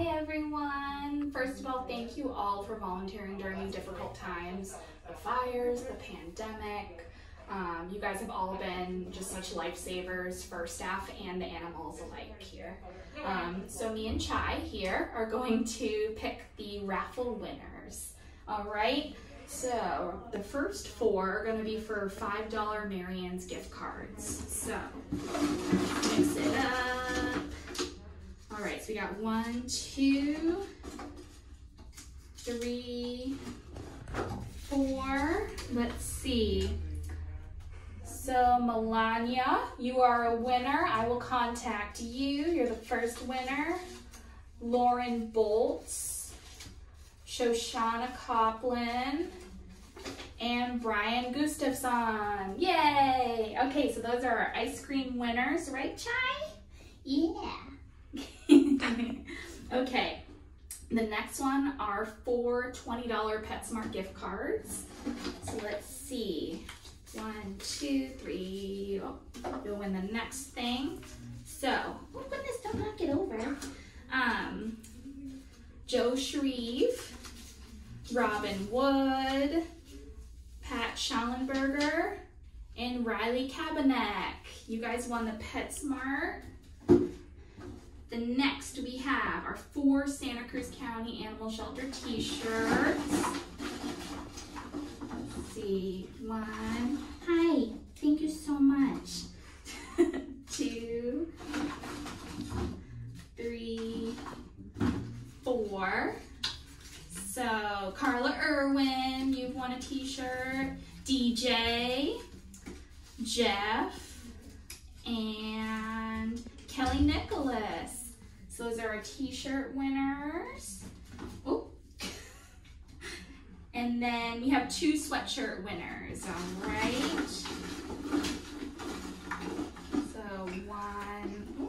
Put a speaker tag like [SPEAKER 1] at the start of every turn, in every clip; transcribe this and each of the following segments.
[SPEAKER 1] Hi everyone. First of all, thank you all for volunteering during difficult times. The fires, the pandemic. Um, you guys have all been just such lifesavers for staff and the animals alike here. Um, so me and Chai here are going to pick the raffle winners. All right. So the first four are going to be for $5 Marianne's gift cards. So one, two, three, four. Let's see. So Melania, you are a winner. I will contact you. You're the first winner. Lauren Bolts, Shoshana Coplin, and Brian Gustafson. Yay! Okay, so those are our ice cream winners, right, Chai?
[SPEAKER 2] Yeah.
[SPEAKER 1] okay, the next one are four $20 PetSmart gift cards. So let's see. One, two, three. Oh, win the next thing. So,
[SPEAKER 2] Oh goodness, don't knock it over.
[SPEAKER 1] um, Joe Shreve, Robin Wood, Pat Schallenberger, and Riley Kabanek. You guys won the PetSmart. The next four Santa Cruz County Animal Shelter t-shirts. See, one,
[SPEAKER 2] Hi, thank you so much.
[SPEAKER 1] two, three, four. So Carla Irwin, you've won a t-shirt. DJ, Jeff, and Kelly Nicholas. Are our t-shirt winners. Oh. And then we have two sweatshirt winners, all right? So one,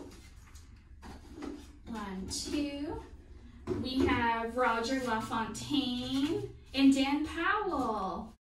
[SPEAKER 1] one, two. We have Roger LaFontaine and Dan Powell.